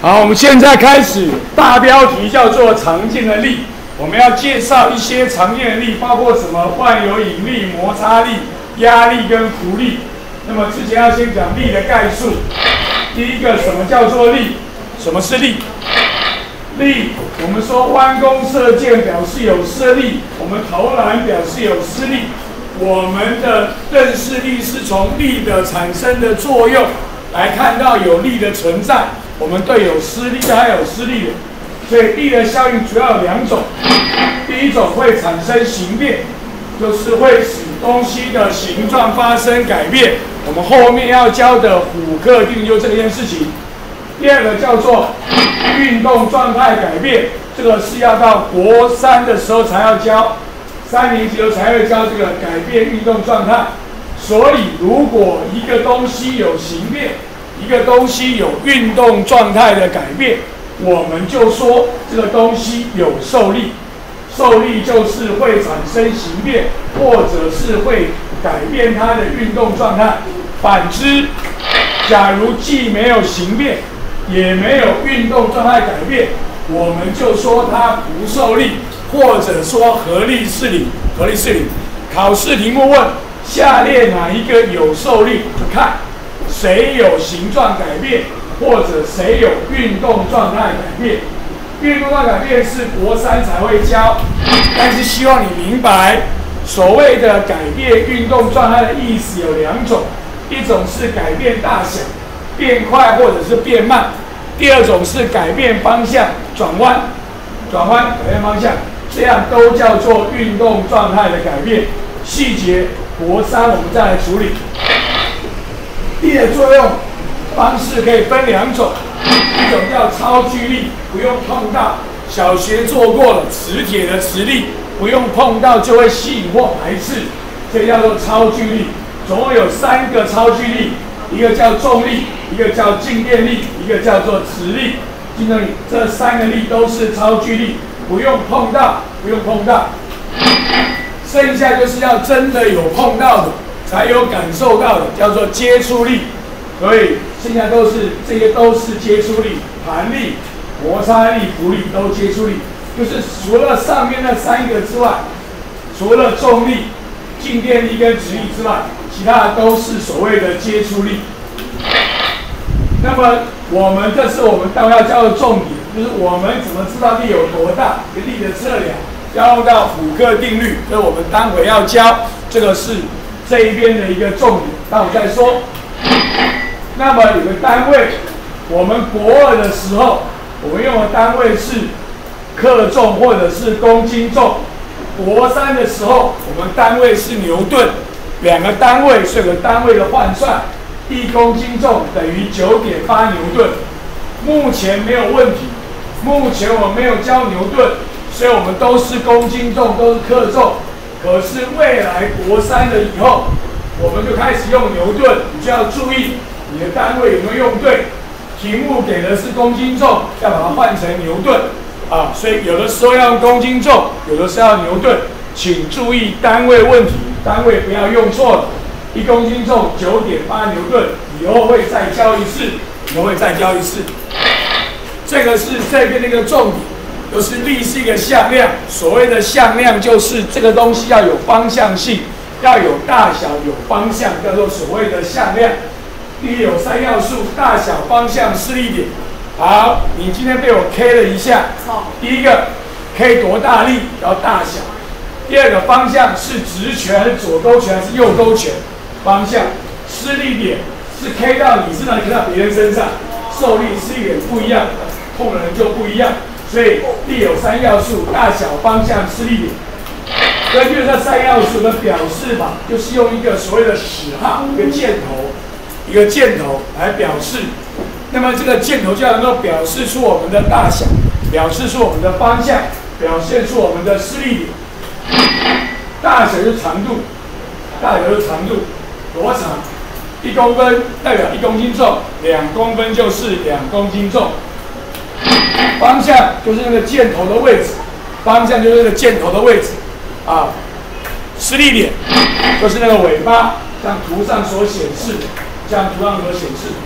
好，我们现在开始，大标题叫做常见的力。我们要介绍一些常见的力，包括什么万有引力、摩擦力、压力跟浮力。那么之前要先讲力的概述。第一个，什么叫做力？什么是力？力，我们说弯弓射箭表示有射力，我们投篮表示有施力。我们的认识力是从力的产生的作用来看到有力的存在。我们对有施力的还有施力的，所以力的效应主要有两种。第一种会产生形变，就是会使东西的形状发生改变。我们后面要教的虎克定律就这件事情。第二个叫做运动状态改变，这个是要到国三的时候才要教，三年级的时候才会教这个改变运动状态。所以，如果一个东西有形变，一个东西有运动状态的改变，我们就说这个东西有受力。受力就是会产生形变，或者是会改变它的运动状态。反之，假如既没有形变，也没有运动状态改变，我们就说它不受力，或者说合力是零。合力是零。考试题目问：下列哪一个有受力？看谁有形状改变，或者谁有运动状态改变。运动状态改变是国三才会教，但是希望你明白，所谓的改变运动状态的意思有两种，一种是改变大小。变快或者是变慢，第二种是改变方向，转弯，转弯改变方向，这样都叫做运动状态的改变。细节国三我们再来处理。力的作用方式可以分两种，一种叫超距力，不用碰到，小学做过了，磁铁的磁力不用碰到就会吸引或排斥，这叫做超距力。总共有三个超距力。一个叫重力，一个叫静电力，一个叫做磁力。听到你这三个力都是超距力，不用碰到，不用碰到。剩下就是要真的有碰到的，才有感受到的，叫做接触力。所以剩下都是这些都是接触力，弹力、摩擦力、浮力都接触力。就是除了上面那三个之外，除了重力、静电力跟磁力之外。其他的都是所谓的接触力。那么我们这是我们待会要教的重点，就是我们怎么知道力有多大？力的测量要用到虎克定律，所以我们待会要教，这个是这一边的一个重点。待会再说。那么有个单位，我们国二的时候，我们用的单位是克重或者是公斤重；国三的时候，我们单位是牛顿。两个单位是个单位的换算，一公斤重等于九点八牛顿。目前没有问题，目前我没有教牛顿，所以我们都是公斤重，都是克重。可是未来国三了以后，我们就开始用牛顿，你就要注意你的单位有没有用对。题目给的是公斤重，要把它换成牛顿啊，所以有的时候要用公斤重，有的时候要牛顿，请注意单位问题。单位不要用错了，一公斤重九点八牛顿，以后会再教一次，以后会再教一次。这个是这边的一个重点，就是力是一个向量。所谓的向量，就是这个东西要有方向性，要有大小、有方向，叫做所谓的向量。力有三要素：大小、方向、施力点。好，你今天被我 K 了一下。第一个 K 多大力，要大小。第二个方向是直拳左勾拳还是右勾拳？方向施力点是 K 到你身上，K 到别人身上，受力施力点不一样，痛的人就不一样。所以力有三要素：大小、方向、施力点。根据这三要素的表示法，就是用一个所谓的矢号，一个箭头，一个箭头来表示。那么这个箭头就能够表示出我们的大小，表示出我们的方向，表现出我们的施力点。大小是长度，大小是长度，多长？一公分代表一公斤重，两公分就是两公斤重。方向就是那个箭头的位置，方向就是那个箭头的位置啊。施力点就是那个尾巴，像图上所显示的，像图上所显示的。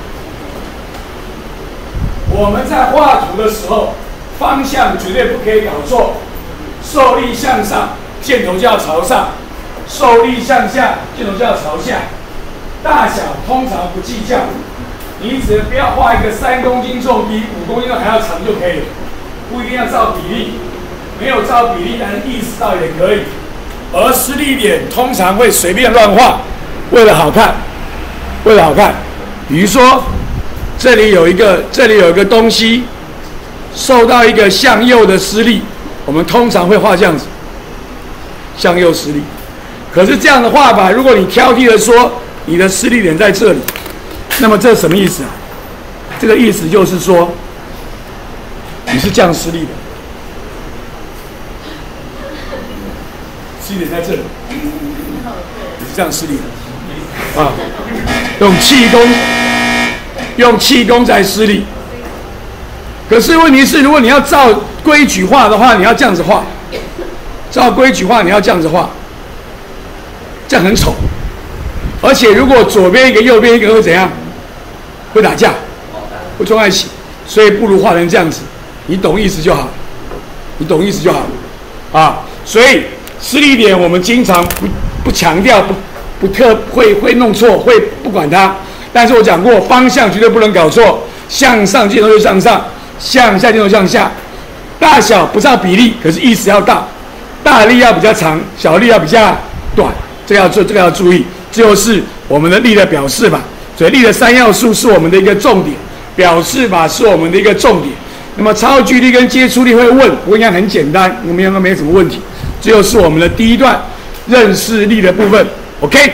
我们在画图的时候，方向绝对不可以搞错。受力向上，箭头就要朝上；受力向下，箭头就要朝下。大小通常不计较，你只不要画一个三公斤重比五公斤重还要长就可以了，不一定要照比例。没有照比例，但是意识到也可以。而施力点通常会随便乱画，为了好看，为了好看。比如说，这里有一个，这里有一个东西受到一个向右的施力，我们通常会画这样子，向右施力。可是这样的画法，如果你挑剔的说你的施力点在这里，那么这什么意思啊？这个意思就是说，你是这样施力的。施力点在这里，你是这样施力的啊？用气功，用气功在施力。可是问题是，如果你要照规矩画的话，你要这样子画；照规矩画，你要这样子画，这样很丑。而且如果左边一个，右边一个会怎样？会打架，会撞在一起。所以不如画成这样子，你懂意思就好，你懂意思就好啊。所以。施力点我们经常不不强调，不不特会会弄错，会不管它。但是我讲过，方向绝对不能搞错，向上箭头就向上，向下箭头向下。大小不照比例，可是意思要大，大力要比较长，小力要比较短，这个要做，这个要注意。就是我们的力的表示吧。所以力的三要素是我们的一个重点，表示法是我们的一个重点。那么超距离跟接触力会问，我应该很简单，我们应该没什么问题。最后是我们的第一段认识力的部分，OK。